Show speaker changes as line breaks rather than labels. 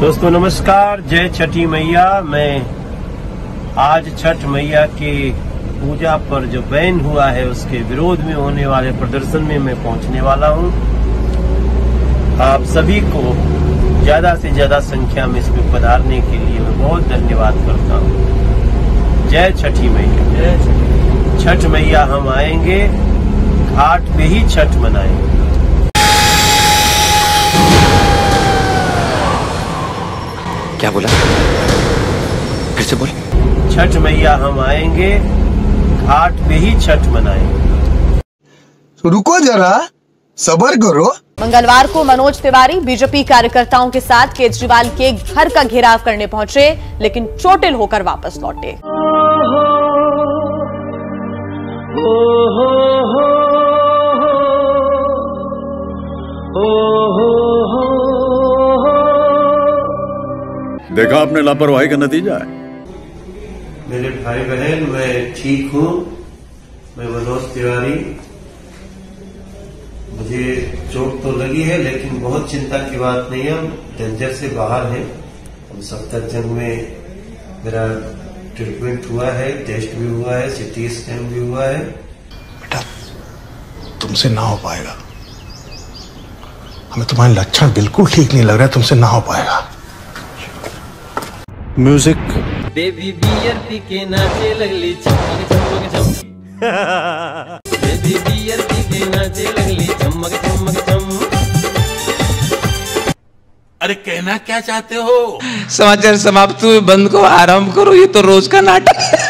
दोस्तों नमस्कार। जय छठी मैया। मैं आज छठ मैया के पूजा पर जो बैन हुआ है उसके विरोध में होने वाले प्रदर्शन में मैं पहुँचने वाला हूँ। आप सभी को ज़्यादा से ज़्यादा संख्या में इसमें पधारने के लिए मैं बहुत धन्यवाद करता हूँ। जय छठी मैया। जय छठ। मैया हम आएँगे घाट पे ही छठ मनाएँगे।
क्या बोला? फिर से बोल।
छठ मैया हम आएँगे घाट पे ही छठ मनाएँगे।
तो रुको जरा सबर करो।
मंगलवार को मनोज तिवारी बीजेपी कार्यकर्ताओं के साथ केजरीवाल के घर का घेराव करने पहुँचे लेकिन चोटिल होकर वापस लौटे।
देखा आपने लापरवाही का नतीजा है।
मेरे भाई बहन मैं ठीक हूँ। मैं मनोज तिवारी। मुझे चोट तो लगी है लेकिन बहुत चिंता की बात नहीं है। हम डेंजर से बाहर हैं। हम सफदरजंग में मेरा ट्रीटमेंट हुआ है टेस्ट भी हुआ है सिटी स्कैन भी हुआ है।
बेटा तुमसे ना हो पाएगा। हमें तुम्हारे लक्षण बिल्कुल ठीक नहीं लग रहा है तुमसे ना हो पाएगा।
म्यूज़िक
बेबी बियर पी के नाचे लगली चमक चमक चम बेबी बियर पी के नाचे लगली चमक चमक चम
अरे कहना क्या चाहते हो?
समाचार समाप्त हुए बंद को आराम करो ये तो रोज का नाटक है।